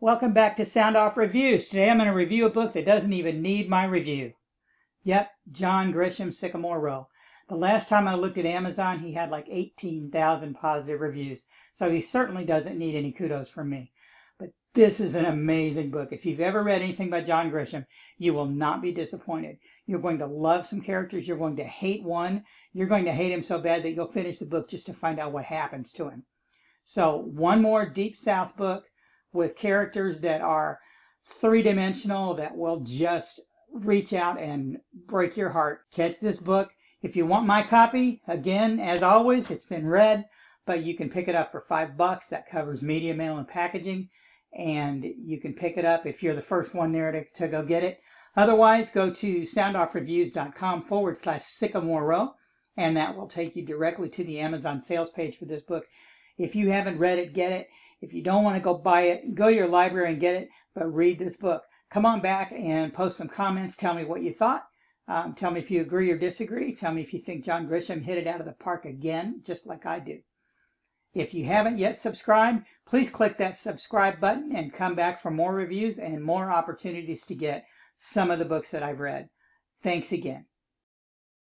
Welcome back to Sound Off Reviews. Today I'm going to review a book that doesn't even need my review. Yep, John Grisham, Sycamore Row. The last time I looked at Amazon, he had like 18,000 positive reviews. So he certainly doesn't need any kudos from me. But this is an amazing book. If you've ever read anything by John Grisham, you will not be disappointed. You're going to love some characters. You're going to hate one. You're going to hate him so bad that you'll finish the book just to find out what happens to him. So one more Deep South book with characters that are three dimensional that will just reach out and break your heart. Catch this book. If you want my copy, again, as always, it's been read, but you can pick it up for five bucks. That covers media, mail, and packaging. And you can pick it up if you're the first one there to, to go get it. Otherwise, go to soundoffreviews.com forward slash sycamore row, and that will take you directly to the Amazon sales page for this book. If you haven't read it, get it. If you don't want to go buy it, go to your library and get it, but read this book. Come on back and post some comments. Tell me what you thought. Um, tell me if you agree or disagree. Tell me if you think John Grisham hit it out of the park again, just like I do. If you haven't yet subscribed, please click that subscribe button and come back for more reviews and more opportunities to get some of the books that I've read. Thanks again.